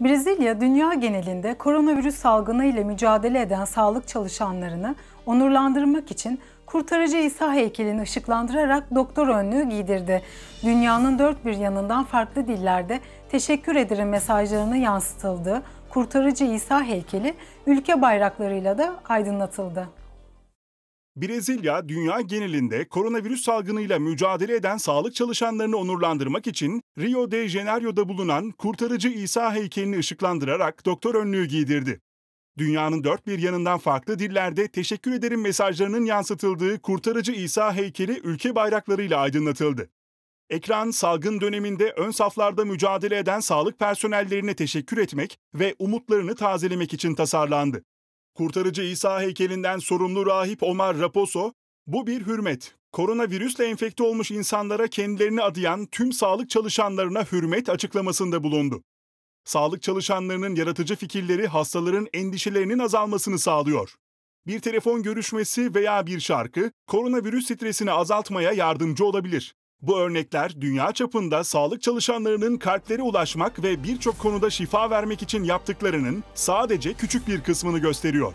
Brezilya, dünya genelinde koronavirüs salgını ile mücadele eden sağlık çalışanlarını onurlandırmak için kurtarıcı İsa heykelini ışıklandırarak doktor önlüğü giydirdi. Dünyanın dört bir yanından farklı dillerde teşekkür ederim mesajlarını yansıtıldığı kurtarıcı İsa heykeli ülke bayraklarıyla da aydınlatıldı. Brezilya, dünya genelinde koronavirüs salgınıyla mücadele eden sağlık çalışanlarını onurlandırmak için Rio de Janeiro'da bulunan Kurtarıcı İsa heykelini ışıklandırarak doktor önlüğü giydirdi. Dünyanın dört bir yanından farklı dillerde teşekkür ederim mesajlarının yansıtıldığı Kurtarıcı İsa heykeli ülke bayraklarıyla aydınlatıldı. Ekran salgın döneminde ön saflarda mücadele eden sağlık personellerine teşekkür etmek ve umutlarını tazelemek için tasarlandı. Kurtarıcı İsa heykelinden sorumlu rahip Omar Raposo, bu bir hürmet. Koronavirüsle enfekte olmuş insanlara kendilerini adayan tüm sağlık çalışanlarına hürmet açıklamasında bulundu. Sağlık çalışanlarının yaratıcı fikirleri hastaların endişelerinin azalmasını sağlıyor. Bir telefon görüşmesi veya bir şarkı koronavirüs stresini azaltmaya yardımcı olabilir. Bu örnekler dünya çapında sağlık çalışanlarının kalplere ulaşmak ve birçok konuda şifa vermek için yaptıklarının sadece küçük bir kısmını gösteriyor.